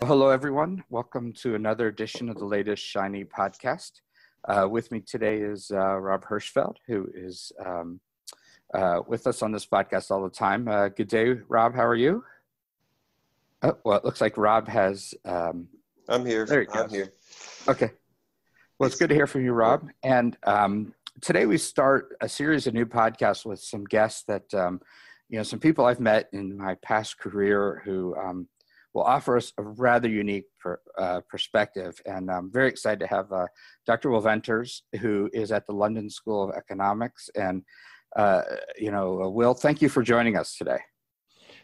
Hello, everyone. Welcome to another edition of the latest Shiny podcast. Uh, with me today is uh, Rob Hirschfeld, who is um, uh, with us on this podcast all the time. Uh, good day, Rob. How are you? Oh, well, it looks like Rob has. Um, I'm here. There you I'm here. Okay. Well, it's good to hear from you, Rob. And um, today we start a series of new podcasts with some guests that, um, you know, some people I've met in my past career who um, will offer us a rather unique per, uh, perspective. And I'm very excited to have uh, Dr. Will Venters, who is at the London School of Economics. And, uh, you know, uh, Will, thank you for joining us today.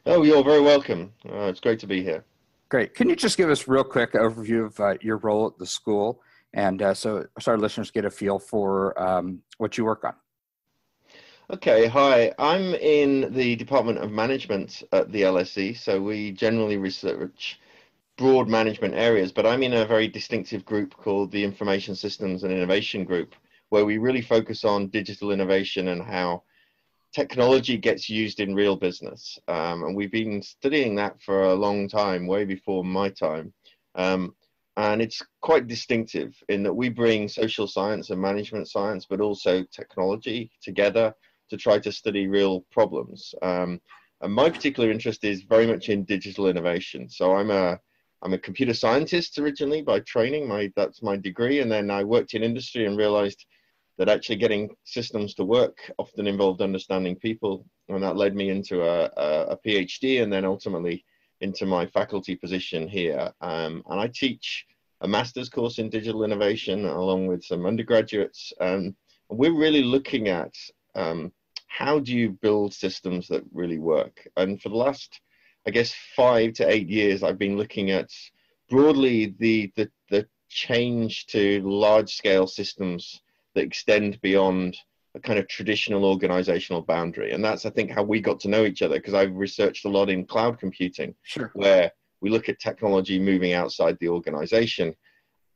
Oh, you're very welcome. Uh, it's great to be here. Great. Can you just give us a real quick overview of uh, your role at the school? And uh, so, so our listeners get a feel for um, what you work on. Okay, hi. I'm in the Department of Management at the LSE, so we generally research broad management areas, but I'm in a very distinctive group called the Information Systems and Innovation Group, where we really focus on digital innovation and how technology gets used in real business. Um, and we've been studying that for a long time, way before my time. Um, and it's quite distinctive in that we bring social science and management science, but also technology together to try to study real problems. Um, and my particular interest is very much in digital innovation. So I'm a I'm a computer scientist originally by training. My that's my degree, and then I worked in industry and realized that actually getting systems to work often involved understanding people, and that led me into a, a, a PhD, and then ultimately into my faculty position here. Um, and I teach a master's course in digital innovation along with some undergraduates. Um, and we're really looking at um, how do you build systems that really work? And for the last, I guess, five to eight years, I've been looking at broadly the, the, the change to large scale systems that extend beyond a kind of traditional organizational boundary. And that's, I think, how we got to know each other because I've researched a lot in cloud computing, Sure. where we look at technology moving outside the organization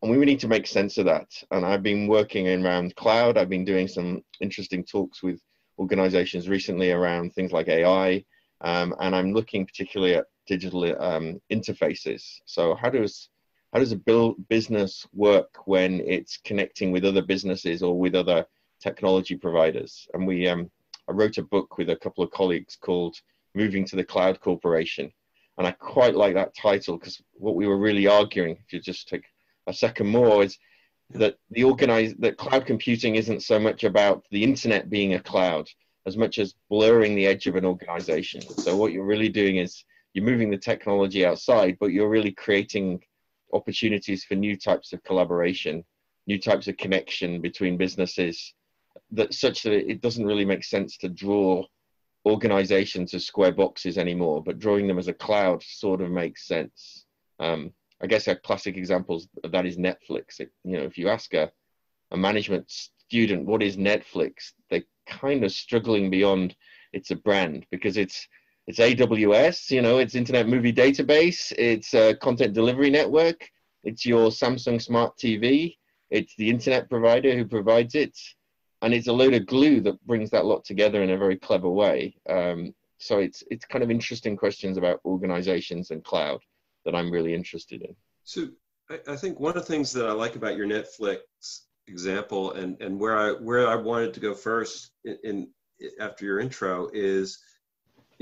and we need to make sense of that. And I've been working around cloud. I've been doing some interesting talks with organizations recently around things like AI. Um, and I'm looking particularly at digital um, interfaces. So how does how does a build business work when it's connecting with other businesses or with other technology providers? And we um, I wrote a book with a couple of colleagues called Moving to the Cloud Corporation. And I quite like that title because what we were really arguing, if you just take a second more is that the organize that cloud computing isn't so much about the internet being a cloud as much as blurring the edge of an organization. So what you're really doing is you're moving the technology outside, but you're really creating opportunities for new types of collaboration, new types of connection between businesses that such that it doesn't really make sense to draw organizations as square boxes anymore, but drawing them as a cloud sort of makes sense. Um, I guess a classic example of that is Netflix. It, you know, if you ask a, a management student what is Netflix, they're kind of struggling beyond it's a brand because it's it's AWS, you know, it's Internet Movie Database, it's a content delivery network, it's your Samsung Smart TV, it's the internet provider who provides it, and it's a load of glue that brings that lot together in a very clever way. Um, so it's it's kind of interesting questions about organizations and cloud that I'm really interested in. So I, I, think one of the things that I like about your Netflix example and, and where I where I wanted to go first in, in after your intro is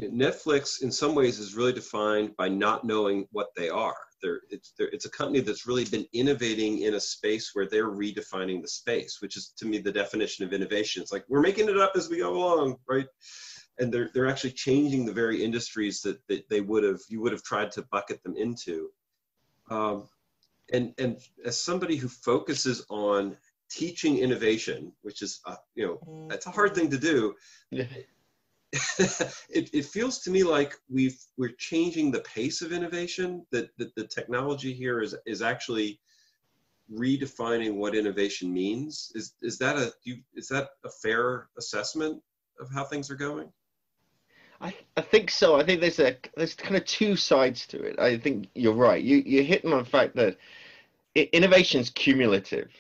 Netflix in some ways is really defined by not knowing what they are. They're, it's, they're, it's a company that's really been innovating in a space where they're redefining the space, which is to me the definition of innovation. It's like we're making it up as we go along, right? And they're they're actually changing the very industries that, that they would have you would have tried to bucket them into. Um, and and as somebody who focuses on teaching innovation, which is uh, you know it's a hard thing to do. it, it feels to me like we've we're changing the pace of innovation that, that the technology here is is actually redefining what innovation means is is that a you, is that a fair assessment of how things are going I, I think so. I think there's a there's kind of two sides to it. I think you're right. You you're hitting on the fact that innovation is cumulative.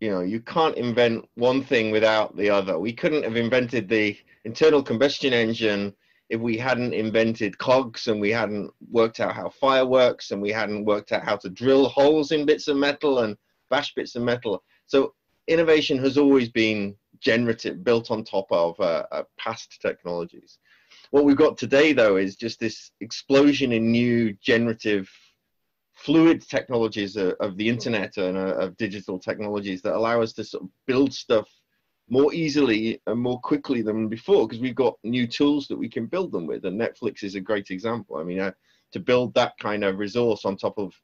You know, you can't invent one thing without the other. We couldn't have invented the internal combustion engine if we hadn't invented cogs and we hadn't worked out how fire works and we hadn't worked out how to drill holes in bits of metal and bash bits of metal. So innovation has always been generative, built on top of uh, uh, past technologies. What we've got today, though, is just this explosion in new generative fluid technologies of, the internet and uh, of digital technologies that allow us to sort of build stuff more easily and more quickly than before because we've got new tools that we can build them with and netflix is a great example. I mean uh, to build that kind of resource on top of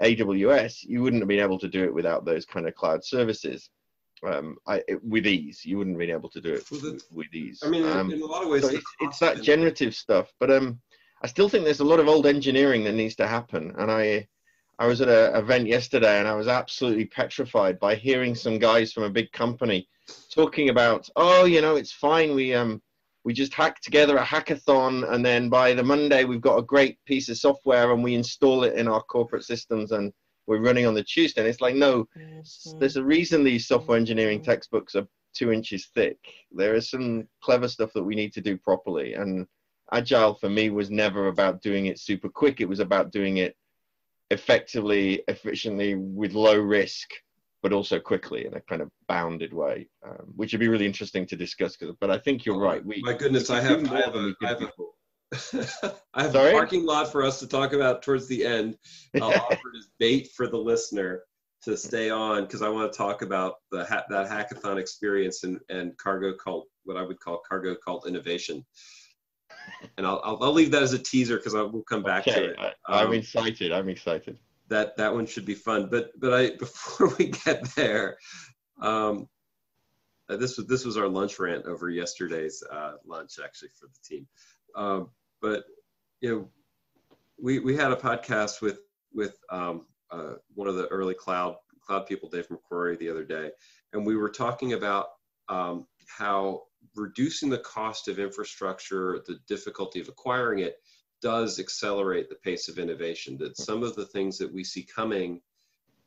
aws you wouldn't have been able to do it without those kind of cloud services um, I, with ease. You wouldn't have been able to do it with, with ease. I mean um, in a lot of ways so it's, it's that generative stuff but um i still think there's a lot of old engineering that needs to happen. And i I was at an event yesterday and I was absolutely petrified by hearing some guys from a big company talking about, oh, you know, it's fine. We um we just hack together a hackathon and then by the Monday we've got a great piece of software and we install it in our corporate systems and we're running on the Tuesday. And it's like, no, there's a reason these software engineering textbooks are two inches thick. There is some clever stuff that we need to do properly. And agile for me was never about doing it super quick. It was about doing it effectively, efficiently, with low risk, but also quickly in a kind of bounded way, um, which would be really interesting to discuss. But I think you're right. We, My goodness, I have, I have, a, I have, a, I have a parking lot for us to talk about towards the end. I'll offer as bait for the listener to stay on because I want to talk about the ha- that hackathon experience and, and cargo cult, what I would call cargo cult innovation and I'll, I'll, I'll leave that as a teaser because I will come back okay. to it. I, um, excited. I'm excited. That that one should be fun. But but I before we get there, um, this was this was our lunch rant over yesterday's uh, lunch actually for the team. Um, but you know, we we had a podcast with with um, uh, one of the early cloud cloud people, Dave McCrory, the other day, and we were talking about um, how reducing the cost of infrastructure, the difficulty of acquiring it, does accelerate the pace of innovation. That some of the things that we see coming,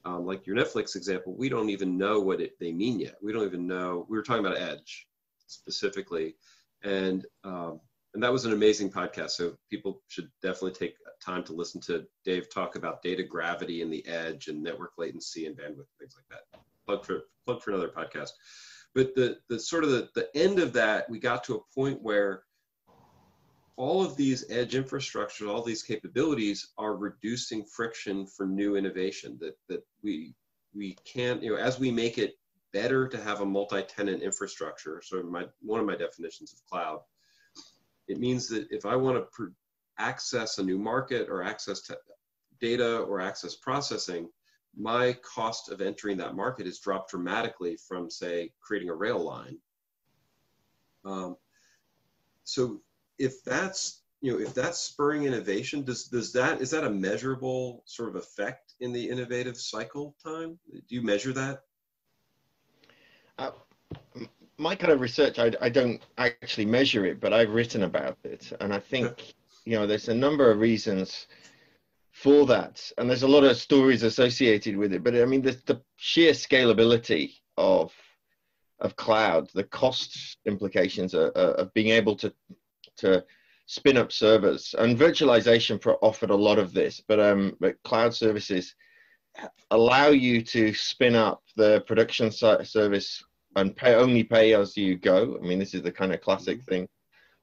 um, like your Netflix example, we don't even know what it, they mean yet. We don't even know. We were talking about Edge specifically, and um, and that was an amazing podcast. So people should definitely take time to listen to Dave talk about data gravity and the edge and network latency and bandwidth things like that. Plug for plug for another podcast but the, the sort of the, the end of that, we got to a point where all of these edge infrastructures, all these capabilities are reducing friction for new innovation that, that we, we can't, you know, as we make it better to have a multi-tenant infrastructure, so my, one of my definitions of cloud, it means that if I want to access a new market or access data or access processing, my cost of entering that market has dropped dramatically from, say, creating a rail line. Um, so if that's you know if that's spurring innovation, does does that is that a measurable sort of effect in the innovative cycle time? Do you measure that? Uh, my kind of research, I, I don't actually measure it, but I've written about it, and I think you know there's a number of reasons for that. And there's a lot of stories associated with it. But I mean, the, the sheer scalability of of cloud, the cost implications of, of being able to to spin up servers and virtualization offered a lot of this, but um, but cloud services allow you to spin up the production service and pay only pay as you go. I mean, this is the kind of classic mm-hmm. thing,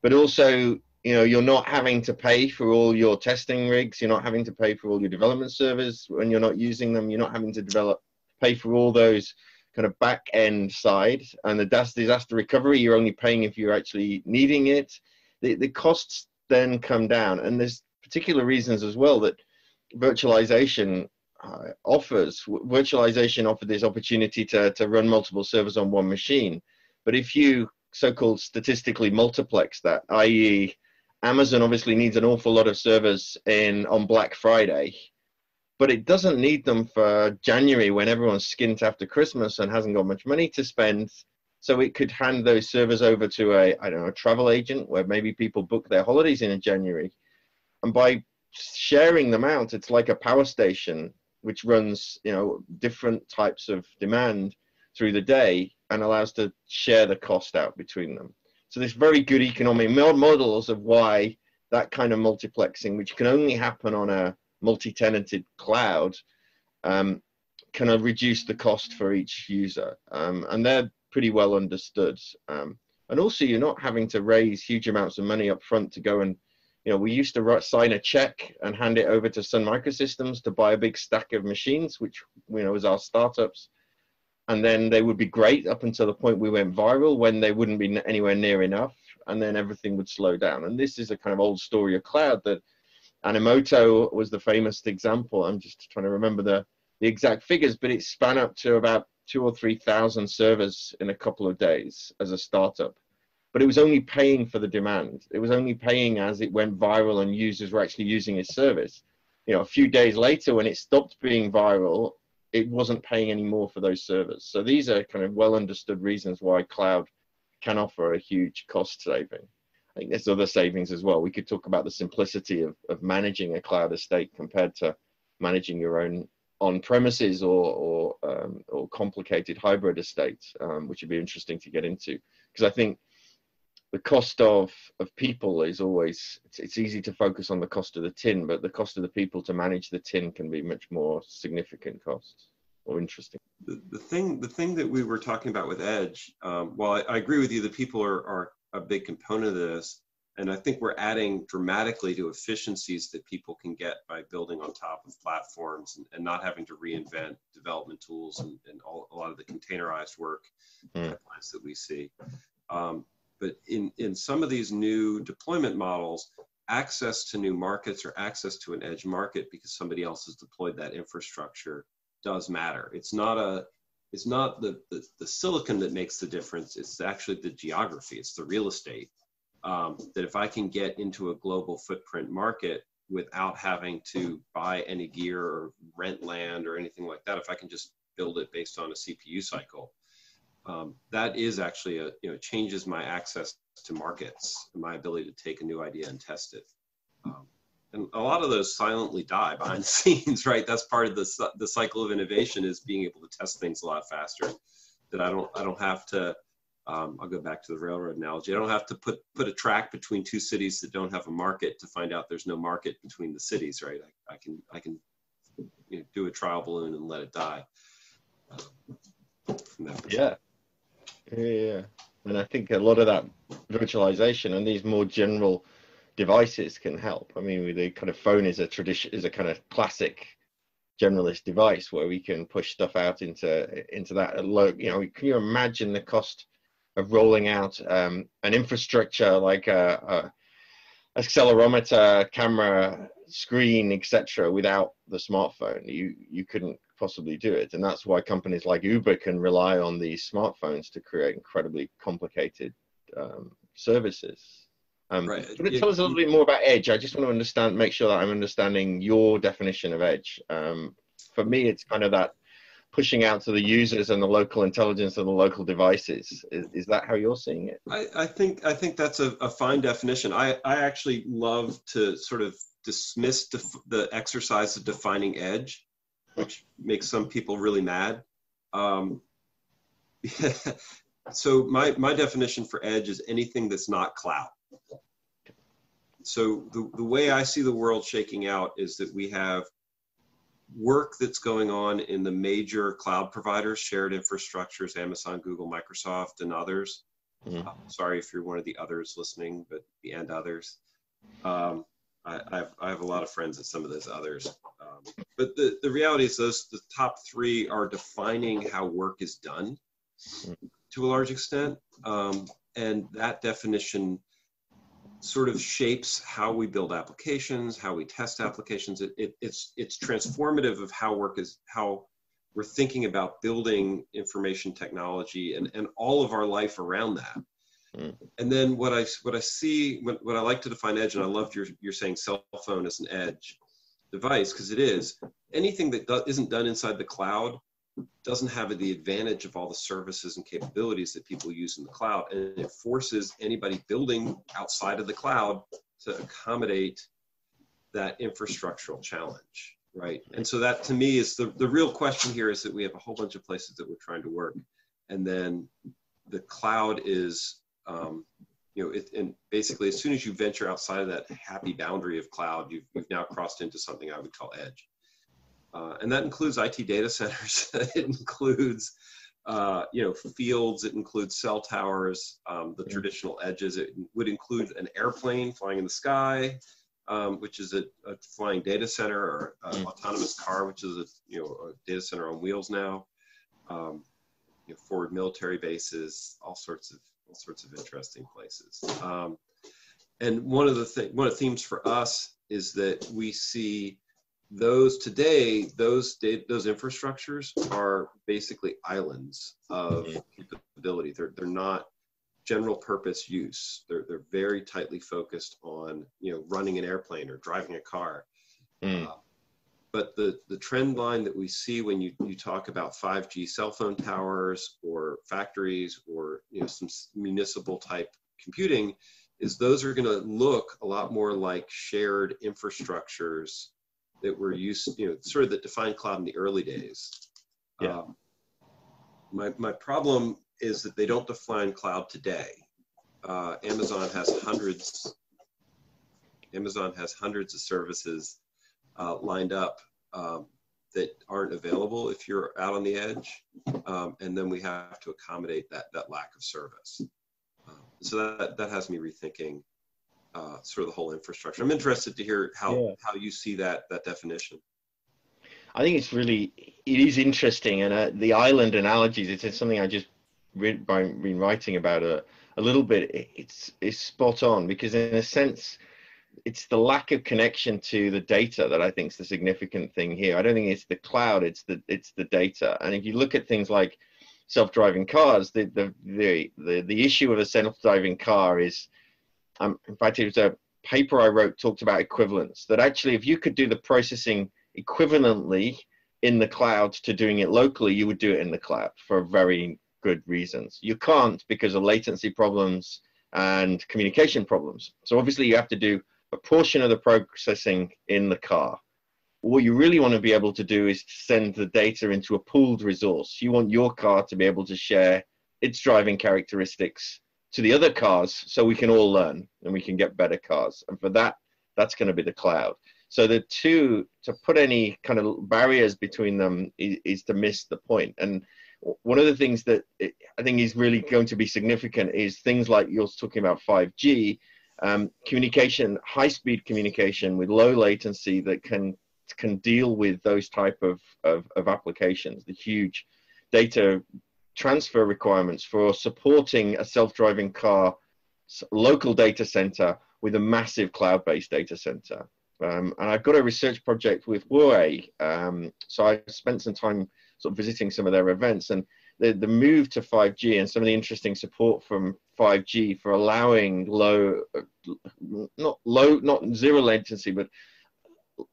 but also you know you're not having to pay for all your testing rigs. You're not having to pay for all your development servers when you're not using them. You're not having to develop pay for all those kind of back end side. And the disaster recovery you're only paying if you're actually needing it. The, the costs then come down. And there's particular reasons as well that virtualization uh, offers virtualization offered this opportunity to, to run multiple servers on one machine. But if you so-called statistically multiplex that i.e Amazon obviously needs an awful lot of servers in on Black Friday, but it doesn't need them for January when everyone's skint after Christmas and hasn't got much money to spend. So it could hand those servers over to a I don't know a travel agent where maybe people book their holidays in January, and by sharing them out, it's like a power station which runs you know different types of demand through the day and allows to share the cost out between them. So there's very good economic models of why that kind of multiplexing, which can only happen on a multi-tenanted cloud, um, can reduce the cost for each user. Um, and they're pretty well understood. Um, and also, you're not having to raise huge amounts of money up front to go and, you know, we used to sign a check and hand it over to Sun Microsystems to buy a big stack of machines, which, you know, was our startups. And then they would be great up until the point we went viral when they wouldn't be anywhere near enough. And then everything would slow down. And this is a kind of old story of cloud that Animoto was the famous example. I'm just trying to remember the, the exact figures, but it span up to about two or three thousand servers in a couple of days as a startup. But it was only paying for the demand. It was only paying as it went viral and users were actually using his service. You know, a few days later, when it stopped being viral, it wasn't paying any more for those servers. So these are kind of well understood reasons why cloud can offer a huge cost saving. I think there's other savings as well. We could talk about the simplicity of, of managing a cloud estate compared to managing your own on premises or or, um, or complicated hybrid estates, um, which would be interesting to get into. Because I think the cost of of people is always it's, it's easy to focus on the cost of the tin, but the cost of the people to manage the tin can be much more significant costs or interesting. The, the thing the thing that we were talking about with Edge, um, while I, I agree with you, the people are, are a big component of this. And I think we're adding dramatically to efficiencies that people can get by building on top of platforms and, and not having to reinvent development tools and, and all, a lot of the containerized work mm. that we see. Um, but in, in some of these new deployment models, access to new markets or access to an edge market because somebody else has deployed that infrastructure does matter. It's not a it's not the, the, the silicon that makes the difference. It's actually the geography. It's the real estate. Um, that if I can get into a global footprint market without having to buy any gear or rent land or anything like that, if I can just build it based on a CPU cycle, um, that is actually a you know changes my access to markets and my ability to take a new idea and test it. Um, and a lot of those silently die behind the scenes, right? That's part of the the cycle of innovation is being able to test things a lot faster. That I don't I don't have to. Um, I'll go back to the railroad analogy. I don't have to put put a track between two cities that don't have a market to find out there's no market between the cities, right? I, I can I can you know, do a trial balloon and let it die. yeah. Yeah, and I think a lot of that virtualization and these more general devices can help. I mean, the kind of phone is a tradition, is a kind of classic generalist device where we can push stuff out into into that. You know, can you imagine the cost of rolling out um, an infrastructure like a, a accelerometer, camera, screen, etc., without the smartphone? You you couldn't possibly do it, and that's why companies like Uber can rely on these smartphones to create incredibly complicated um, services. Um, right. Can you tell us a little bit more about Edge? I just want to understand, make sure that I'm understanding your definition of Edge. Um, for me, it's kind of that pushing out to the users and the local intelligence of the local devices. Is, is that how you're seeing it? I, I think I think that's a, a, fine definition. I, I actually love to sort of dismiss def the exercise of defining edge, which makes some people really mad. Um, so my, my definition for edge is anything that's not cloud so the, the way I see the world shaking out is that we have work that's going on in the major cloud providers, shared infrastructures, Amazon, Google, Microsoft, and others. Mm-hmm. Uh, sorry if you're one of the others listening, but the and others. Um, I, I, have, I have a lot of friends at some of those others. But the, the reality is those the top three are defining how work is done to a large extent. Um, and that definition sort of shapes how we build applications, how we test applications. It, it, it's it's transformative of how work is how we're thinking about building information technology and, and all of our life around that. Mm. And then what I what I see what, what I like to define edge, and I loved your you're saying cell phone as an edge device because it is anything that do, isn't done inside the cloud doesn't have the advantage of all the services and capabilities that people use in the cloud. And it forces anybody building outside of the cloud to accommodate that infrastructural challenge, right? And so that to me is the, the real question here is that we have a whole bunch of places that we're trying to work. And then the cloud is um, you know, it, and basically as soon as you venture outside of that happy boundary of cloud, you've, you've now crossed into something I would call edge. Uh, and that includes IT data centers. it includes, uh, you know, fields. It includes cell towers, um, the traditional edges. It would include an airplane flying in the sky, um, which is a, a, flying data center, or an mm. autonomous car, which is a you know a data center on wheels now. Um, you know, forward military bases, all sorts of all sorts of interesting places. Um, and one of the th- one of the themes for us is that we see those today those those infrastructures are basically islands of capability. They're they're not general purpose use. They're they're very tightly focused on you know running an airplane or driving a car. Mm. Uh, but the, the trend line that we see when you, you talk about 5G cell phone towers or factories or you know, some municipal type computing is those are going to look a lot more like shared infrastructures that were used, you know, sort of that defined cloud in the early days. Yeah. Um, my, my problem is that they don't define cloud today. Uh, Amazon has hundreds. Amazon has hundreds of services uh, lined up um, that aren't available if you're out on the edge, um, and then we have to accommodate that that lack of service. Um, so that that has me rethinking uh, sort of the whole infrastructure. I'm interested to hear how yeah. how you see that that definition. I think it's really it is interesting, and uh, the island analogies. It's something I just read by been writing about a, a little bit. It's it's spot on because in a sense it's the lack of connection to the data that I think is the significant thing here. I don't think it's the cloud; it's the it's the data. And if you look at things like self-driving cars, the the the the, the issue of a self-driving car is, um, in fact, it was a paper I wrote talked about equivalence. That actually, if you could do the processing equivalently in the cloud to doing it locally, you would do it in the cloud for very good reasons. You can't because of latency problems and communication problems. So obviously, you have to do a portion of the processing in the car. What you really want to be able to do is send the data into a pooled resource. You want your car to be able to share its driving characteristics to the other cars so we can all learn and we can get better cars. And for that, that's going to be the cloud. So the two, to put any kind of barriers between them is, is to miss the point. And one of the things that I think is really going to be significant is things like you're talking about 5G um, communication, high-speed communication with low latency that can can deal with those type of, of, of applications, the huge data transfer requirements for supporting a self-driving car local data center with a massive cloud-based data center. Um, and I've got a research project with Huawei. Um, so I spent some time sort of visiting some of their events and the, the move to 5G and some of the interesting support from 5G for allowing low, not low, not zero latency, but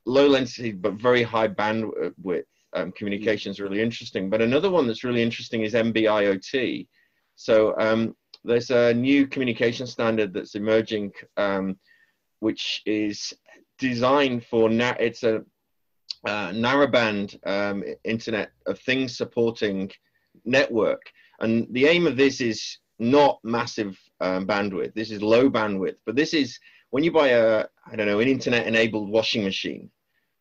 low latency, but very high bandwidth um, communication is really interesting. But another one that's really interesting is NB-IoT. So um, there's a new communication standard that's emerging, um, which is designed for na- it's a uh, narrowband um, Internet of Things supporting network. And the aim of this is not massive um, bandwidth. This is low bandwidth, but this is when you buy a, I don't know, an internet enabled washing machine.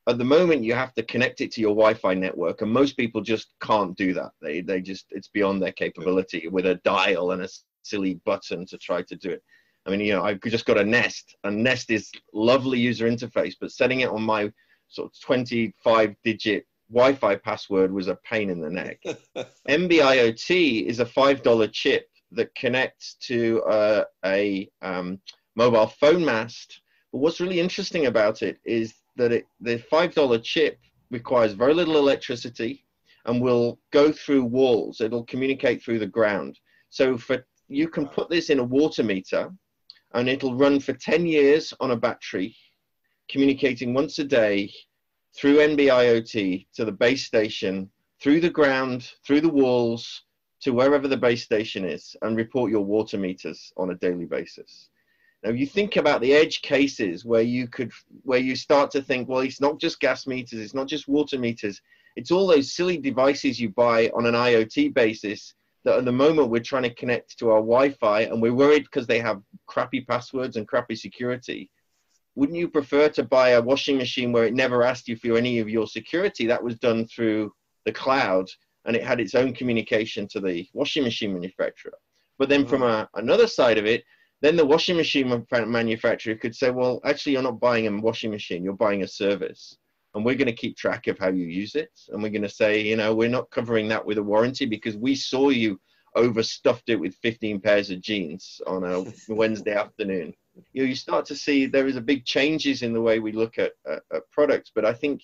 At the moment, you have to connect it to your Wi-Fi network, and most people just can't do that. They they just it's beyond their capability with a dial and a silly button to try to do it. I mean, you know, I've just got a Nest, and Nest is lovely user interface, but setting it on my sort of 25 digit Wi-Fi password was a pain in the neck. NB-IoT is a five dollar chip that connects to uh, a um, mobile phone mast. But what's really interesting about it is that it, the five dollar chip requires very little electricity and will go through walls. It'll communicate through the ground. So for you can put this in a water meter, and it'll run for 10 years on a battery, communicating once a day through NB-IoT to the base station, through the ground, through the walls, to wherever the base station is, and report your water meters on a daily basis. Now, you think about the edge cases where you could, where you start to think, well, it's not just gas meters, it's not just water meters, it's all those silly devices you buy on an IoT basis that at the moment we're trying to connect to our Wi-Fi and we're worried because they have crappy passwords and crappy security. Wouldn't you prefer to buy a washing machine where it never asked you for any of your security? That was done through the cloud and it had its own communication to the washing machine manufacturer. But then from mm. a, another side of it, then the washing machine manufacturer could say, well, actually, you're not buying a washing machine, you're buying a service. And we're going to keep track of how you use it. And we're going to say, you know, we're not covering that with a warranty because we saw you overstuffed it with 15 pairs of jeans on a Wednesday afternoon. You know, you start to see there is a big changes in the way we look at, at, at products. But I think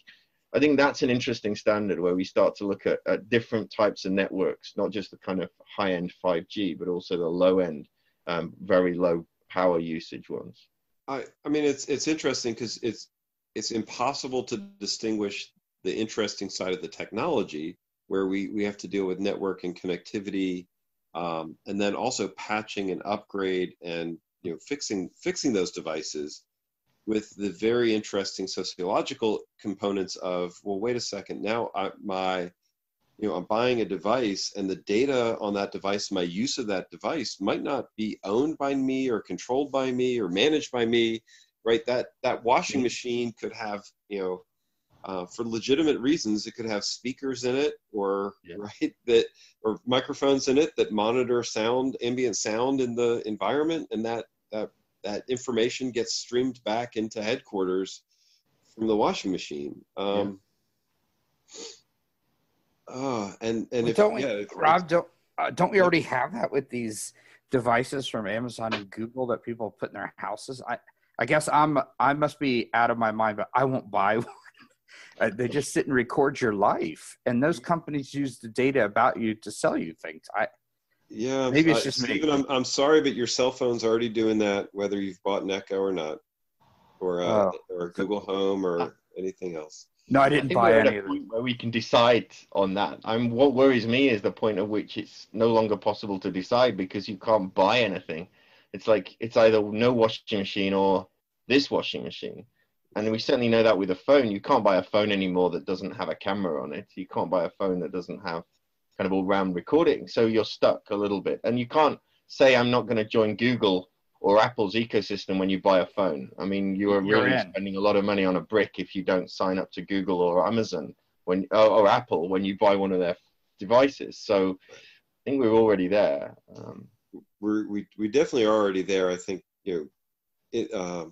I think that's an interesting standard where we start to look at, at different types of networks, not just the kind of high end 5G, but also the low end, um, very low power usage ones. I, I mean, it's it's interesting because it's it's impossible to distinguish the interesting side of the technology where we, we have to deal with network and connectivity um, and then also patching and upgrade and you know fixing fixing those devices with the very interesting sociological components of well wait a second now I, my you know i'm buying a device and the data on that device my use of that device might not be owned by me or controlled by me or managed by me right that that washing machine could have you know uh, for legitimate reasons it could have speakers in it or yeah. right that or microphones in it that monitor sound ambient sound in the environment and that that that information gets streamed back into headquarters from the washing machine. Um, yeah. uh, and and well, if, don't we, yeah, Rob, don't uh, don't we already have that with these devices from Amazon and Google that people put in their houses? I I guess I'm I must be out of my mind, but I won't buy one. Uh, they just sit and record your life, and those companies use the data about you to sell you things. I yeah, maybe it's just Stephen, me. I'm, I'm sorry, but your cell phone's already doing that, whether you've bought an Echo or not, or uh, oh. or Google Home or uh, anything else. No, I didn't I buy any of them. Where we can decide on that. I'm what worries me is the point at which it's no longer possible to decide because you can't buy anything. It's like it's either no washing machine or this washing machine. And we certainly know that with a phone, you can't buy a phone anymore that doesn't have a camera on it. You can't buy a phone that doesn't have kind of all round recording. So you're stuck a little bit. And you can't say, I'm not going to join Google or Apple's ecosystem when you buy a phone. I mean, you are really in. spending a lot of money on a brick if you don't sign up to Google or Amazon when or, or Apple when you buy one of their devices. So I think we're already there. Um, we're, we we definitely are already there. I think you know, it, uh,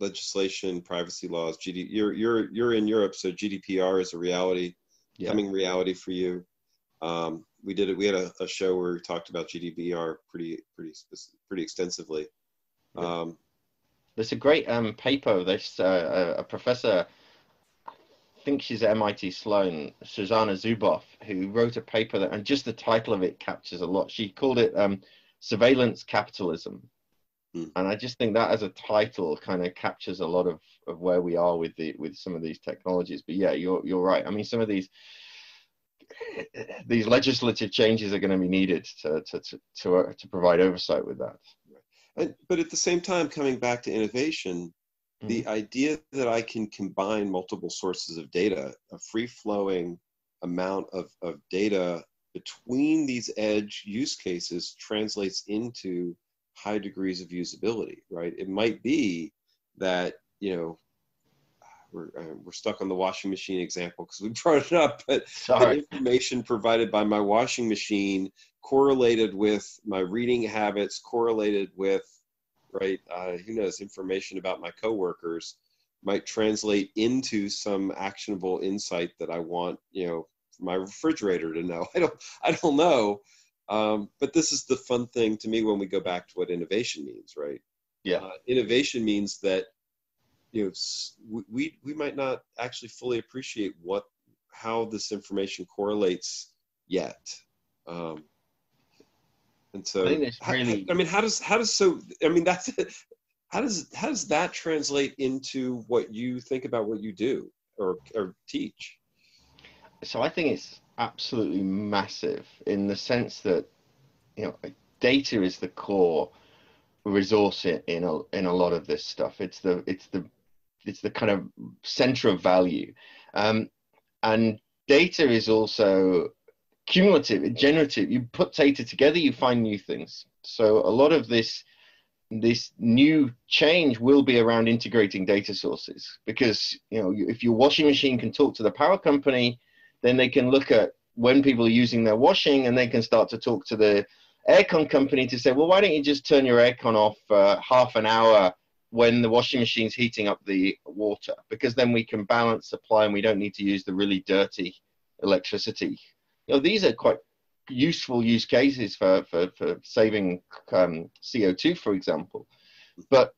legislation, privacy laws, GD. You're you're you're in Europe, so GDPR is a reality, yeah. coming reality for you. Um, we did it. We had a, a, show where we talked about GDPR pretty, pretty, pretty extensively. Um, There's a great um, paper. This uh, a professor, I think she's at MIT Sloan, Shoshana Zuboff, who wrote a paper that, and just the title of it captures a lot. She called it um, "Surveillance Capitalism," hmm. and I just think that as a title kind of captures a lot of, of where we are with the with some of these technologies. But yeah, you're you're right. I mean, some of these these legislative changes are going to be needed to to to to, uh, to provide oversight with that. And, but at the same time, coming back to innovation, mm-hmm. the idea that I can combine multiple sources of data, a free flowing amount of, of data between these edge use cases translates into high degrees of usability, right? It might be that, you know, we're, uh, we're stuck on the washing machine example because we brought it up, but Sorry. the information provided by my washing machine correlated with my reading habits, correlated with, right, uh, who knows, information about my coworkers might translate into some actionable insight that I want, you know, my refrigerator to know. I don't, I don't know. Um, but this is the fun thing to me when we go back to what innovation means, right? Yeah. Uh, innovation means that you know we we might not actually fully appreciate what how this information correlates yet um, and so I. I, mean how does how does so i mean that's how does how does that translate into what you think about what you do or or teach so i think it's absolutely massive in the sense that you know data is the core resource in a in a lot of this stuff it's the it's the it's the kind of center of value. Um, and data is also cumulative, generative. You put data together, you find new things. So a lot of this this new change will be around integrating data sources because you know if your washing machine can talk to the power company, then they can look at when people are using their washing and they can start to talk to the aircon company to say, well, why don't you just turn your aircon off uh, half an hour when the washing machine's heating up the water? Because then we can balance supply and we don't need to use the really dirty electricity. You know, these are quite useful use cases for, for, for saving um, CO2, for example, but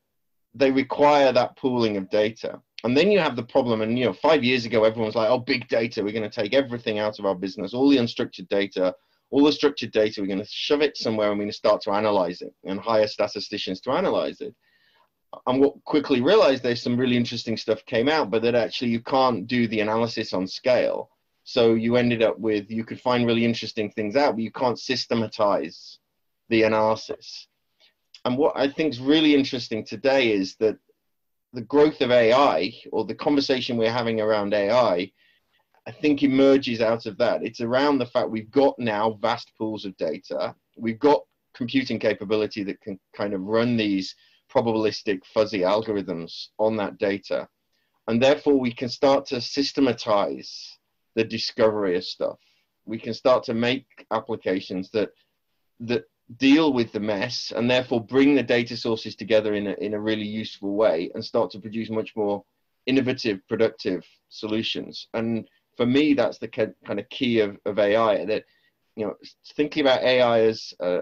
they require that pooling of data. And then you have the problem, and you know, five years ago, everyone was like, "Oh, big data! We're going to take everything out of our business, all the unstructured data, all the structured data. We're going to shove it somewhere, and we're going to start to analyze it and hire statisticians to analyze it." And what quickly realized there's some really interesting stuff came out, but that actually you can't do the analysis on scale. So you ended up with you could find really interesting things out, but you can't systematize the analysis. And what I think is really interesting today is that the growth of AI or the conversation we're having around AI, I think emerges out of that. It's around the fact we've got now vast pools of data. We've got computing capability that can kind of run these probabilistic fuzzy algorithms on that data. And therefore we can start to systematize the discovery of stuff. We can start to make applications that that deal with the mess and therefore bring the data sources together in a, in a really useful way and start to produce much more innovative, productive solutions. And for me, that's the kind of key of, of AI that, you know, thinking about AI as, uh,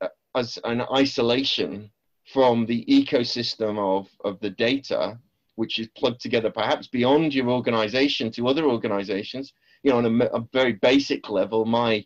uh, as an isolation from the ecosystem of, of the data which is plugged together perhaps beyond your organization to other organizations. You know, on a, a very basic level, my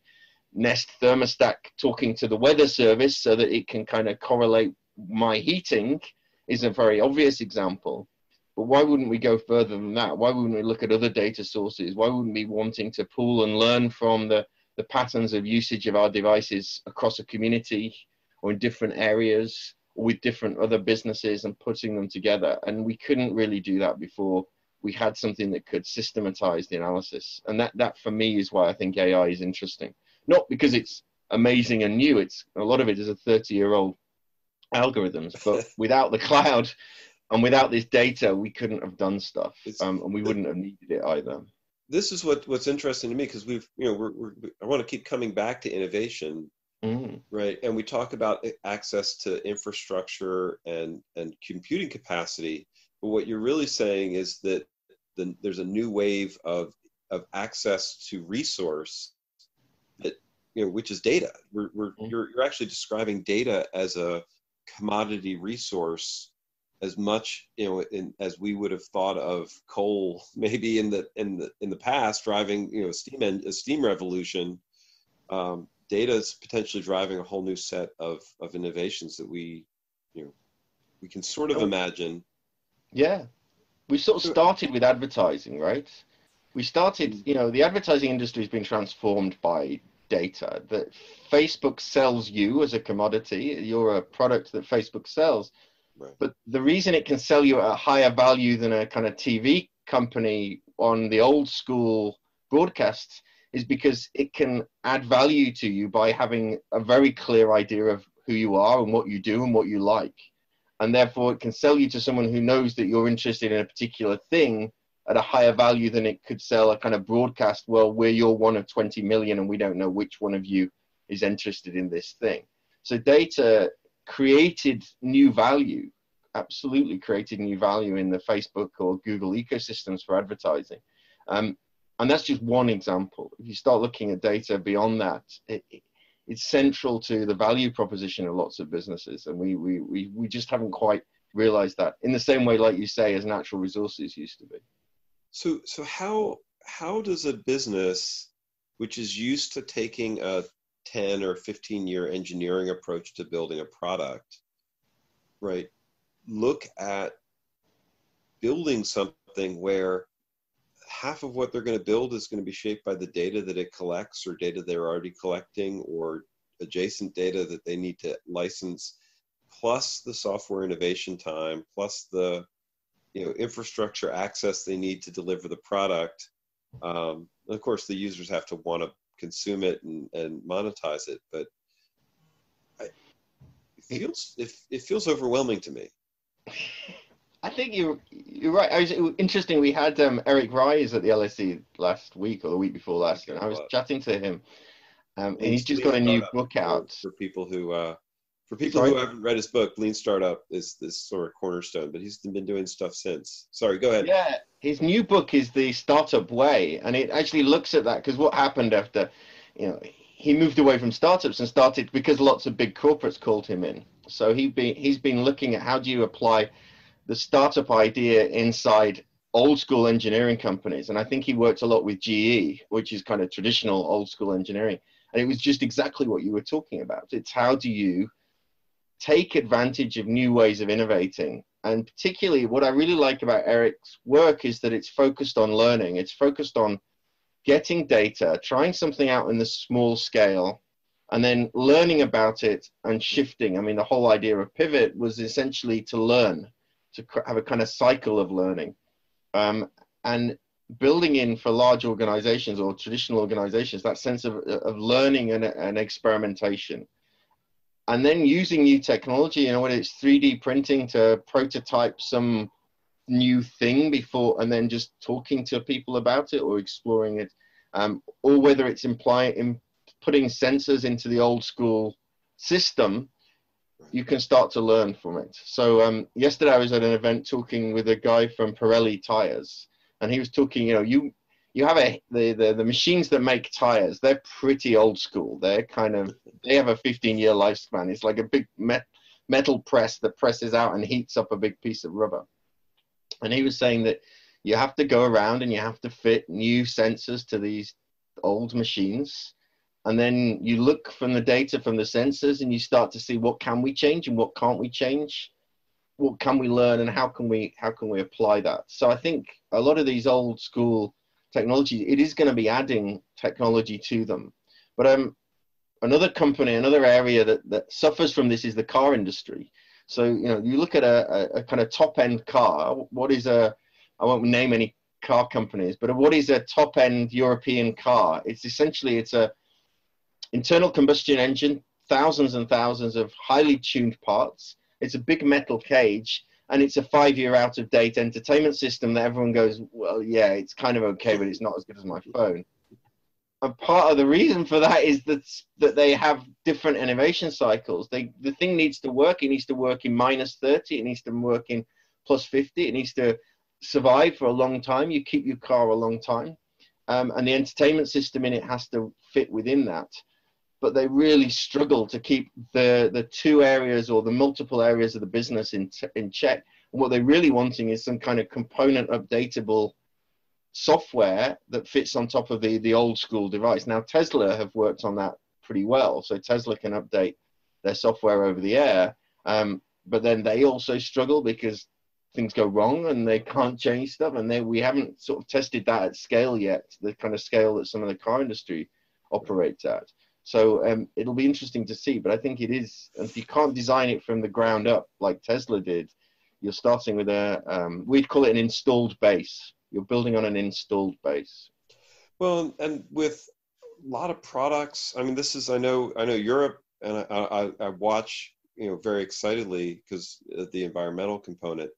Nest thermostat talking to the weather service so that it can kind of correlate my heating is a very obvious example. But why wouldn't we go further than that? Why wouldn't we look at other data sources? Why wouldn't we wanting to pool and learn from the, the patterns of usage of our devices across a community or in different areas? With different other businesses and putting them together. And we couldn't really do that before we had something that could systematize the analysis. And that, that for me is why I think AI is interesting. Not because it's amazing and new, it's a lot of it is a 30 year old algorithms, but without the cloud and without this data, we couldn't have done stuff um, and we wouldn't have needed it either. This is what, what's interesting to me because we've, you know, we're, we're, I want to keep coming back to innovation Mm. Right. And we talk about access to infrastructure and, and computing capacity. But what you're really saying is that the, there's a new wave of, of access to resource that, you know, which is data. We're, we're, mm. you're, you're actually describing data as a commodity resource as much you know in, as we would have thought of coal maybe in the in the in the past driving you know steam and a steam revolution um, data is potentially driving a whole new set of, of innovations that we, you know, we can sort of imagine. Yeah. We sort of started with advertising, right? We started, you know, the advertising industry has been transformed by data that Facebook sells you as a commodity. You're a product that Facebook sells. Right. But the reason it can sell you at a higher value than a kind of TV company on the old school broadcasts is because it can add value to you by having a very clear idea of who you are and what you do and what you like. And therefore, it can sell you to someone who knows that you're interested in a particular thing at a higher value than it could sell a kind of broadcast. Well, we're one of 20 million, and we don't know which one of you is interested in this thing. So, data created new value, absolutely created new value in the Facebook or Google ecosystems for advertising. Um, and that's just one example. If you start looking at data beyond that, it, it, it's central to the value proposition of lots of businesses, and we, we, we, we just haven't quite realized that in the same way, like you say, as natural resources used to be. So, so how how does a business which is used to taking a 10 or 15 year engineering approach to building a product, right, look at building something where half of what they're going to build is going to be shaped by the data that it collects or data they're already collecting or adjacent data that they need to license plus the software innovation time plus the you know infrastructure access they need to deliver the product um, of course the users have to want to consume it and, and monetize it. But I, it feels it, it feels overwhelming to me. I think you're you're right. I was interesting. We had um, Eric Ries at the LSE last week or the week before last, and I was chatting to him, um, and he's just got a new book out for people who uh, for people Sorry? who haven't read his book. Lean Startup is this sort of cornerstone, but he's been doing stuff since. Sorry, go ahead. Yeah, his new book is the Startup Way, and it actually looks at that because what happened after, you know, he moved away from startups and started because lots of big corporates called him in. So he be he's been looking at how do you apply the startup idea inside old school engineering companies. And I think he worked a lot with GE, which is kind of traditional old school engineering. And it was just exactly what you were talking about. It's how do you take advantage of new ways of innovating? And particularly, what I really like about Eric's work is that it's focused on learning, it's focused on getting data, trying something out in the small scale, and then learning about it and shifting. I mean, the whole idea of pivot was essentially to learn to have a kind of cycle of learning. Um, and building in for large organizations or traditional organizations that sense of, of learning and, and experimentation. And then using new technology, you know, whether it's 3D printing to prototype some new thing before and then just talking to people about it or exploring it, um, or whether it's implying in putting sensors into the old school system you can start to learn from it. So um, yesterday I was at an event talking with a guy from Pirelli tires, and he was talking. You know, you you have a the, the the machines that make tires. They're pretty old school. They're kind of they have a 15 year lifespan. It's like a big met, metal press that presses out and heats up a big piece of rubber. And he was saying that you have to go around and you have to fit new sensors to these old machines and then you look from the data from the sensors and you start to see what can we change and what can't we change? What can we learn and how can we how can we apply that? So i think a lot of these old school technologies it is going to be adding technology to them. But um another company another area that, that suffers from this is the car industry. So you know you look at a, a, a kind of top end car what is a i won't name any car companies but what is a top end european car? It's essentially it's a internal combustion engine, thousands and thousands of highly tuned parts. It's a big metal cage, and it's a five-year out-of-date entertainment system that everyone goes, well, yeah, it's kind of okay, but it's not as good as my phone. And part of the reason for that is that that they have different innovation cycles. They the thing needs to work. It needs to work in minus thirty. It needs to work in plus fifty. It needs to survive for a long time. You keep your car a long time, um, and the entertainment system in it has to fit within that but they really struggle to keep the the two areas or the multiple areas of the business in in check. And what they're really wanting is some kind of component updatable software that fits on top of the the old school device. Now Tesla have worked on that pretty well, so Tesla can update their software over the air. Um, but then they also struggle because things go wrong and they can't change stuff, and they we haven't sort of tested that at scale yet, the kind of scale that some of the car industry operates at. So um, it'll be interesting to see. But I think it is, if you can't design it from the ground up like Tesla did, you're starting with a, um, we'd call it an installed base. You're building on an installed base. Well, and with a lot of products, I mean, this is, I know, I know Europe and I, I, I watch, you know, very excitedly because the environmental component.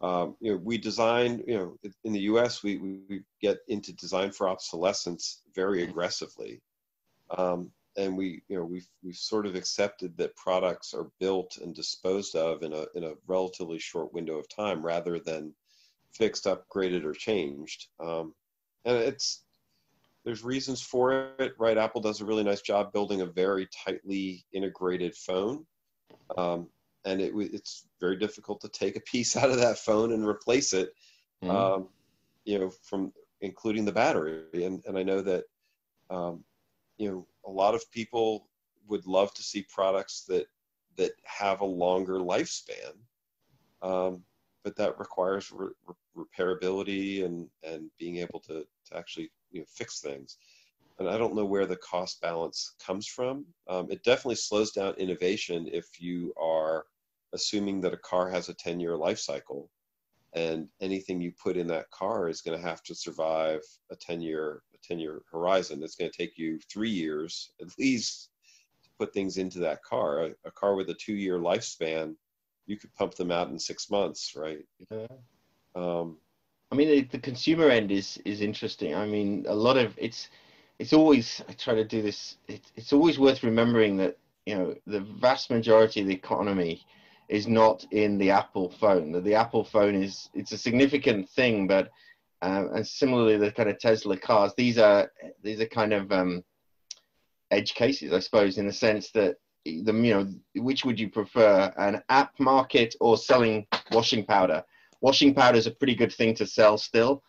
Um, you know, we design, you know, in the U.S., we, we get into design for obsolescence very aggressively. Um, and we, you know, we've, we've sort of accepted that products are built and disposed of in a, in a relatively short window of time rather than fixed, upgraded, or changed. Um, and it's, there's reasons for it, right? Apple does a really nice job building a very tightly integrated phone. Um, and it, it's very difficult to take a piece out of that phone and replace it, mm-hmm. um, you know, from including the battery. And, and I know that um, you know a lot of people would love to see products that that have a longer lifespan um, but that requires re- repairability and and being able to to actually you know fix things. And i don't know where the cost balance comes from. Um, it definitely slows down innovation if you are assuming that a car has a 10 year life cycle and anything you put in that car is going to have to survive a 10 year 10 year horizon it's going to take you three years at least to put things into that car a, a car with a two year lifespan you could pump them out in six months right Yeah. um, I mean, the, the consumer end is is interesting. I mean, a lot of it's it's always I try to do this. It, it's always worth remembering that you know the vast majority of the economy is not in the Apple phone. That the Apple phone is it's a significant thing, but um, and similarly the kind of Tesla cars. These are these are kind of um, edge cases, I suppose, in the sense that the you know which would you prefer, an app market or selling washing powder? Washing powder is a pretty good thing to sell still.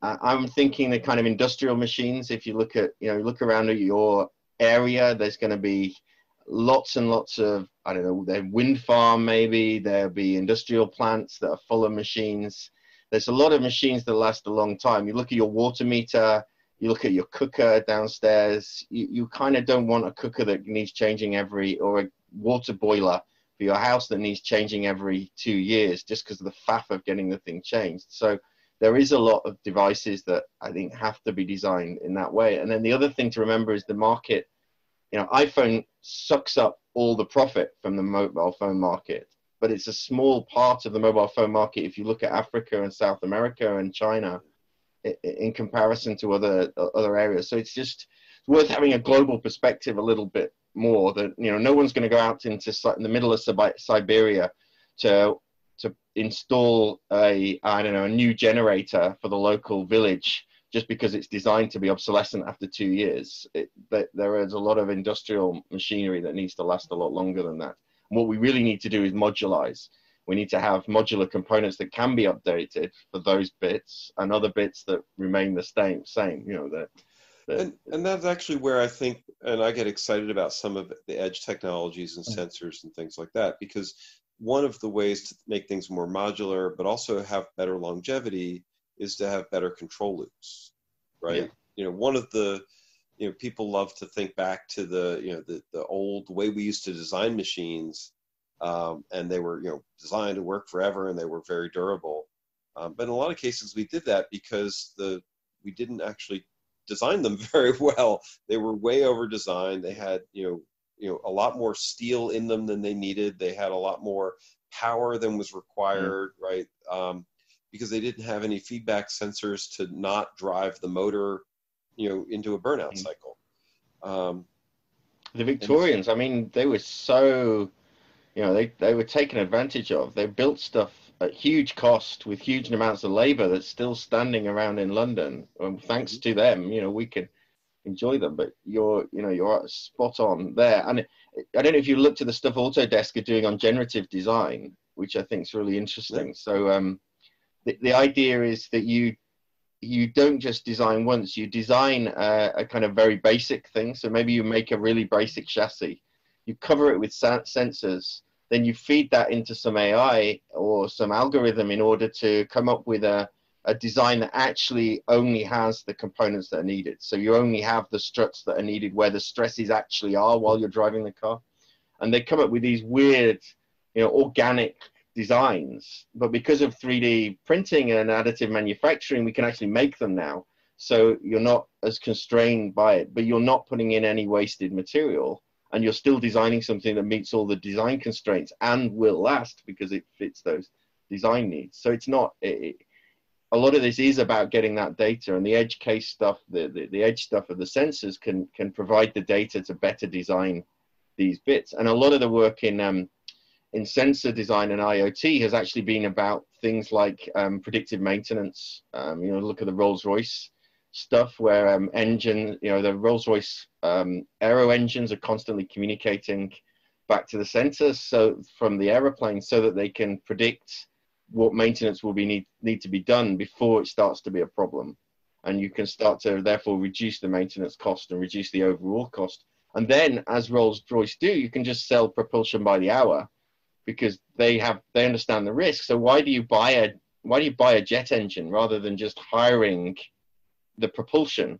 Uh, I'm thinking the kind of industrial machines. If you look at you know look around at your area, there's going to be lots and lots of I don't know, there wind farm maybe there'll be industrial plants that are full of machines. There's a lot of machines that last a long time. You look at your water meter, you look at your cooker downstairs. You, you kind of don't want a cooker that needs changing every or a water boiler for your house that needs changing every two years just because of the faff of getting the thing changed. So there is a lot of devices that I think have to be designed in that way. And then the other thing to remember is the market. You know, iPhone sucks up all the profit from the mobile phone market, but it's a small part of the mobile phone market if you look at Africa and South America and China in comparison to other other areas. So it's just worth having a global perspective a little bit more. That you know, no one's going to go out into in the middle of Siberia to to install a I don't know a new generator for the local village just because it's designed to be obsolescent after two years. It, there is a lot of industrial machinery that needs to last a lot longer than that. And what we really need to do is modularize. We need to have modular components that can be updated for those bits and other bits that remain the same. Same, you know that. And, and that's actually where I think, and I get excited about some of the edge technologies and Mm. sensors and things like that, because one of the ways to make things more modular, but also have better longevity, is to have better control loops, right? Yeah. You know, one of the, you know, people love to think back to the, you know, the the old way we used to design machines, um, and they were, you know, designed to work forever and they were very durable. Um, but in a lot of cases, we did that because the we didn't actually design them very well. They were way over designed. They had, you know, you know, a lot more steel in them than they needed. They had a lot more power than was required, right? Um, because they didn't have any feedback sensors to not drive the motor, you know, into a burnout Mhm. cycle. Um, The Victorians, I mean, they were so, you know, they, they were taken advantage of. They built stuff at huge cost with huge amounts of labor that's still standing around in London. And thanks to them, you know, we can enjoy them. But you're, you know, you're spot on there. And I don't know if you looked at the stuff Autodesk are doing on generative design, which I think is really interesting. So um, the, the idea is that you you don't just design once you design a, a, kind of very basic thing. So maybe you make a really basic chassis you cover it with sensors then you feed that into some ai or some algorithm in order to come up with a, a design that actually only has the components that are needed. So you only have the struts that are needed where the stresses actually are while you're driving the car. And they come up with these weird you know organic designs, but because of 3D printing and additive manufacturing, we can actually make them now. So you're not as constrained by it, but you're not putting in any wasted material and you're still designing something that meets all the design constraints and will last because it fits those design needs. So it's not, it, a lot of this is about getting that data and the edge case stuff, the, the, the edge stuff of the sensors can, can provide the data to better design these bits. And a lot of the work in, um, in sensor design and IoT has actually been about things like um, predictive maintenance. Um, you know, look at the Rolls Royce stuff where um, engine, you know, the Rolls Royce um, aero engines are constantly communicating back to the sensors so from the aeroplane so that they can predict what maintenance will be need, need to be done before it starts to be a problem. And you can start to therefore reduce the maintenance cost and reduce the overall cost. And then, as Rolls Royce do, you can just sell propulsion by the hour because they have they understand the risk. So why do you buy a why do you buy a jet engine rather than just hiring the propulsion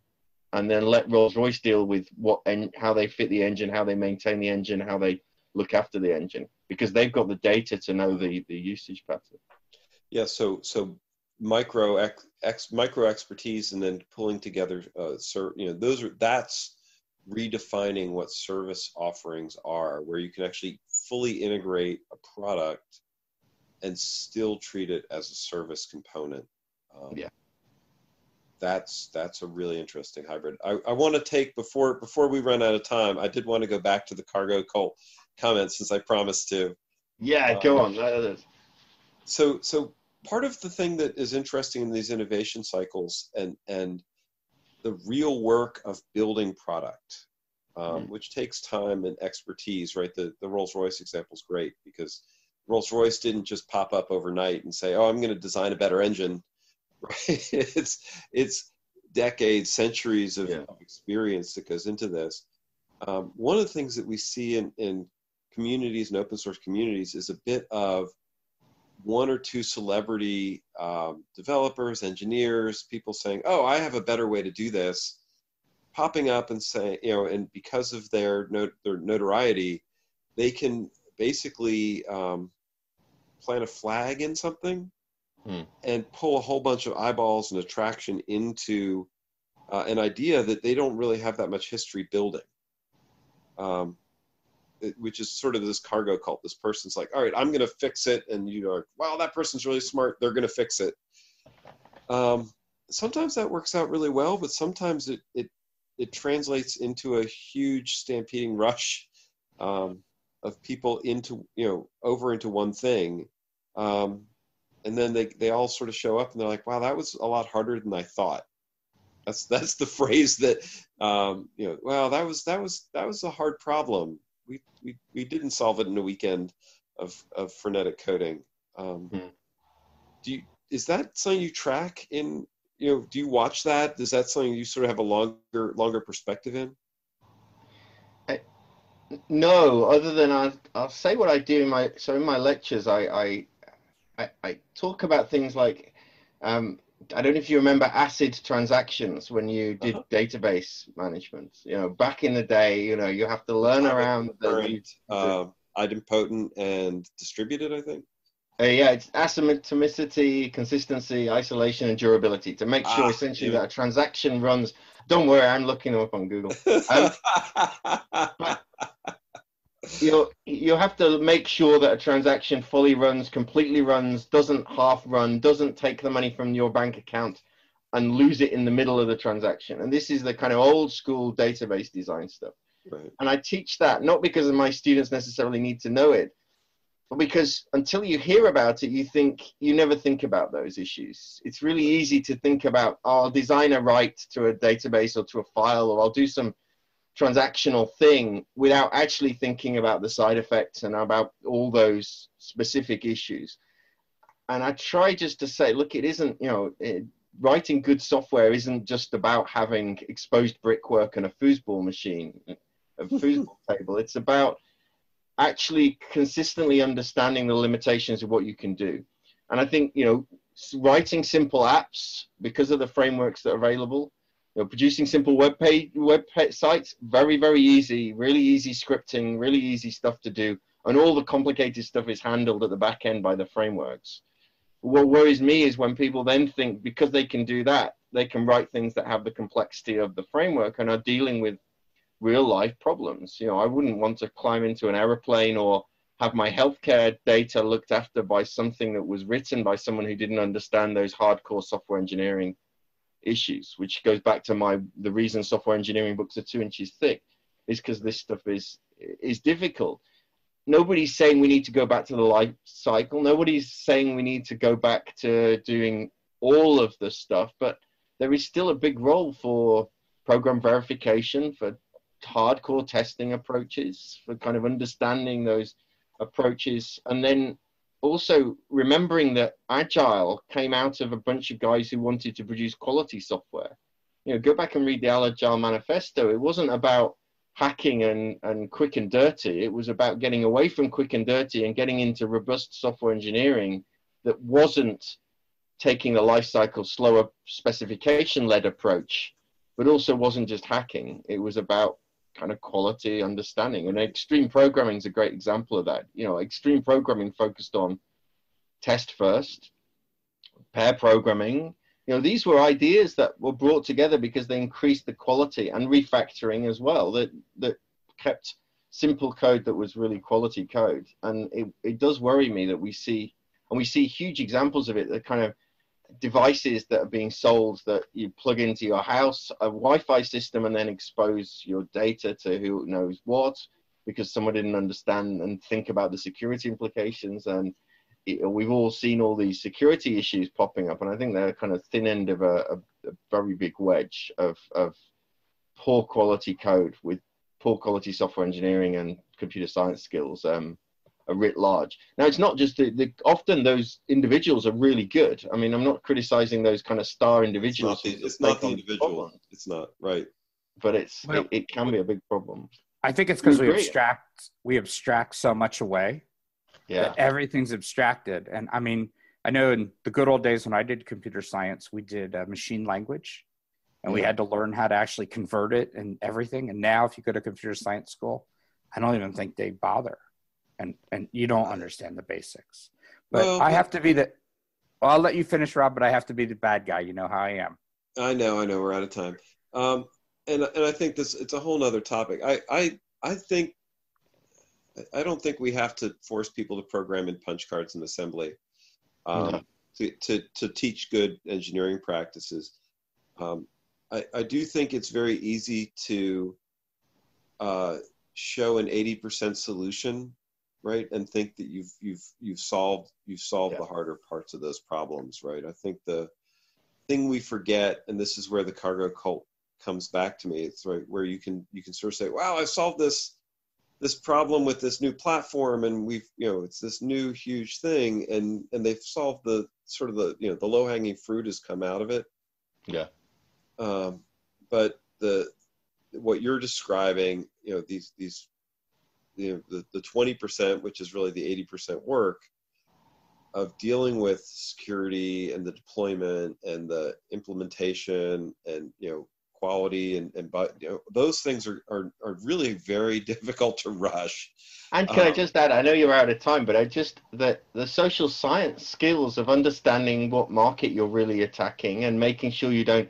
and then let Rolls Royce deal with what and how they fit the engine, how they maintain the engine, how they look after the engine because they've got the data to know the the usage pattern. Yeah, so so micro ex, micro expertise and then pulling together uh you know those are that's redefining what service offerings are where you can actually fully integrate a product and still treat it as a service component. Um, yeah. That's that's a really interesting hybrid. I, I want to take before before we run out of time i did want to go back to the cargo cult comment since i promised to. Yeah um, go on. So so part of the thing that is interesting in these innovation cycles and and the real work of building product, um, mm. which takes time and expertise, right? The the Rolls Royce example is great because Rolls Royce didn't just pop up overnight and say, "Oh, I'm going to design a better engine." Right? it's it's decades, centuries of, yeah. of experience that goes into this. Um, one of the things that we see in, in communities and open source communities is a bit of one or two celebrity um, developers, engineers, people saying, "Oh, I have a better way to do this," popping up and saying, you know, and because of their not- their notoriety, they can basically um, plant a flag in something hmm. and pull a whole bunch of eyeballs and attraction into uh, an idea that they don't really have that much history building. Um, which is sort of this cargo cult. This person's like, all right, I'm going to fix it. And you are, wow, that person's really smart. They're going to fix it. Um, sometimes that works out really well, but sometimes it, it, it translates into a huge stampeding rush um, of people into, you know, over into one thing. Um, and then they, they all sort of show up and they're like, wow, that was a lot harder than I thought. That's, that's the phrase that, um, you know, well, that was, that was, that was a hard problem we, we, we didn't solve it in a weekend of, of frenetic coding. Um, mm. Do you, is that something you track in, you know, do you watch that? Is that something you sort of have a longer, longer perspective in? I, no, other than I, I'll say what I do in my, so in my lectures, I, I, I, I talk about things like, um, I don't know if you remember ACID transactions when you did uh-huh. database management. You know, back in the day, you know, you have to learn around the, uh, idempotent and distributed. I think. Uh, yeah, it's atomicity, consistency, isolation, and durability to make sure ah, essentially yeah. that a transaction runs. Don't worry, I'm looking them up on Google. Um, you you have to make sure that a transaction fully runs, completely runs, doesn't half run, doesn't take the money from your bank account and lose it in the middle of the transaction. And this is the kind of old school database design stuff. Right. And I teach that not because my students necessarily need to know it, because until you hear about it, you think you never think about those issues. It's really easy to think about, oh, I'll design a write to a database or to a file, or I'll do some transactional thing without actually thinking about the side effects and about all those specific issues. And I try just to say, look, it isn't, you know, it, writing good software isn't just about having exposed brickwork and a foosball machine, a foosball table. It's about actually consistently understanding the limitations of what you can do. And I think, you know, writing simple apps because of the frameworks that are available you know, producing simple web page web sites very very easy really easy scripting really easy stuff to do and all the complicated stuff is handled at the back end by the frameworks what worries me is when people then think because they can do that they can write things that have the complexity of the framework and are dealing with real life problems you know i wouldn't want to climb into an aeroplane or have my healthcare data looked after by something that was written by someone who didn't understand those hardcore software engineering issues, which goes back to my the reason software engineering books are two inches thick is because this stuff is is difficult. Nobody's saying we need to go back to the life cycle. Nobody's saying we need to go back to doing all of the stuff, but there is still a big role for program verification, for hardcore testing approaches, for kind of understanding those approaches, and then also remembering that agile came out of a bunch of guys who wanted to produce quality software. You know go back and read the agile manifesto. It wasn't about hacking and, and quick and dirty. It was about getting away from quick and dirty and getting into robust software engineering that wasn't taking the lifecycle slower specification led approach but also wasn't just hacking. It was about kind of quality understanding. And extreme programming is a great example of that. You know, extreme programming focused on test first, pair programming. You know, these were ideas that were brought together because they increased the quality and refactoring as well. That that kept simple code that was really quality code. And it, it does worry me that we see and we see huge examples of it. that kind of devices that are being sold that you plug into your house, a Wi-Fi system, and then expose your data to who knows what, because someone didn't understand and think about the security implications. And it, we've all seen all these security issues popping up, and I think they're kind of thin end of a, a, a very big wedge of, of poor quality code with poor quality software engineering and computer science skills. Um, writ large. Now, it's not just the, the, often those individuals are really good. I mean, I'm not criticizing those kind of star individuals. It's not the, it's not the individual. It's not right. But it's well, it, it, can be a big problem. I think it's because we abstract we abstract so much away. Yeah, everything's abstracted, and I mean, I know in the good old days when I did computer science, we did uh, machine language, and we had to learn how to actually convert it and everything. And now, if you go to computer science school, I don't even think they bother and and you don't understand the basics. But well, I have to be the. Well, I'll let you finish, Rob. But I have to be the bad guy. You know how I am. I know. I know. We're out of time. Um, and and I think this it's a whole other topic. I I I think I don't think we have to force people to program in punch cards in assembly um, no. to, to to teach good engineering practices. Um, I, I do think it's very easy to uh, show an 80% solution right? And think that you've you've you've solved you've solved yeah. the harder parts of those problems right? I think the thing we forget and this is where the cargo cult comes back to me it's right where you can you can sort of say wow i've solved this this problem with this new platform and we've you know it's this new huge thing and and they've solved the sort of the you know the low hanging fruit has come out of it. Yeah. Um, but the what you're describing you know these these you know, the, the 20%, which is really the 80% work of dealing with security and the deployment and the implementation and, you know, quality and, and but you know, those things are, are, are really very difficult to rush. And can um, I just add, I know you're out of time, but I just, that the social science skills of understanding what market you're really attacking and making sure you don't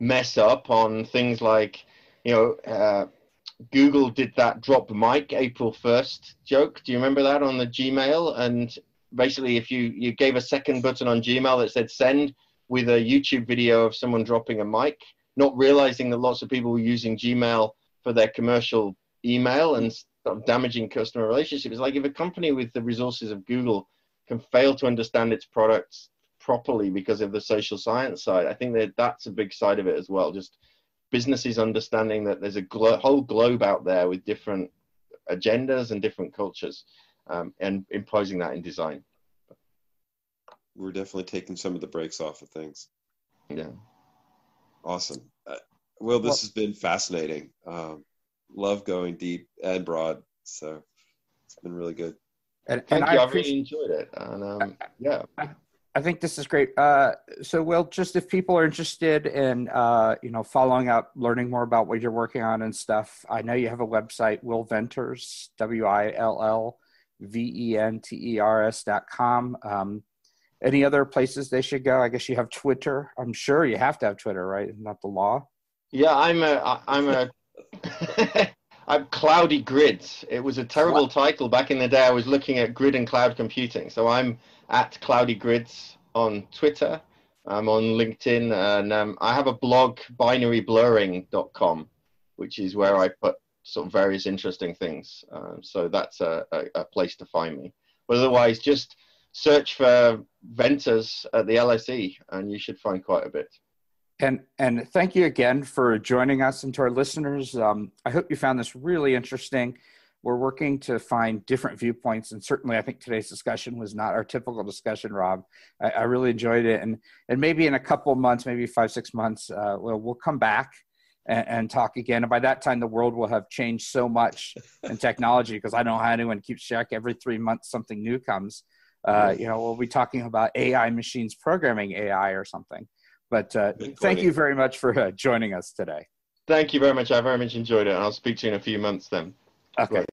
mess up on things like, you know, uh, Google did that drop mic April 1st joke. Do you remember that on the Gmail? And basically, if you, you gave a second button on Gmail that said send with a YouTube video of someone dropping a mic, not realizing that lots of people were using Gmail for their commercial email and sort of damaging customer relationships. Like if a company with the resources of Google can fail to understand its products properly because of the social science side, I think that that's a big side of it as well. Just businesses understanding that there's a glo- whole globe out there with different agendas and different cultures um, and imposing that in design. We're definitely taking some of the brakes off of things. Yeah. Awesome. Uh, well this well, has been fascinating. Um, love going deep and broad so it's been really good. And, and I, I really enjoyed it and um, yeah. I think this is great. Uh, so, Will, just if people are interested in, uh, you know, following up, learning more about what you're working on and stuff, I know you have a website, Will Venters, W I L L V E N T E R S dot com. Um, any other places they should go? I guess you have Twitter. I'm sure you have to have Twitter, right? Not the law. Yeah, I'm a, I'm a, I'm Cloudy Grids. It was a terrible what? title back in the day. I was looking at grid and cloud computing. So I'm at Cloudy Grids on Twitter. I'm on LinkedIn, and um, I have a blog, binaryblurring.com, which is where I put sort of various interesting things. Uh, so that's a, a, a, place to find me. But otherwise, just search for Venters at the LSE, and you should find quite a bit. And and thank you again for joining us and to our listeners. Um, I hope you found this really interesting we're working to find different viewpoints and certainly i think today's discussion was not our typical discussion rob. I, I really enjoyed it and and maybe in a couple months maybe five six months uh, we'll, we'll come back and, and, talk again. And by that time the world will have changed so much in technology because i don't know how anyone keeps track every three months something new comes. Uh, you know we'll be talking about ai machines programming ai or something. But uh, thank you very much for uh, joining us today. Thank you very much. I very much enjoyed it and i'll speak to you in a few months then Okay.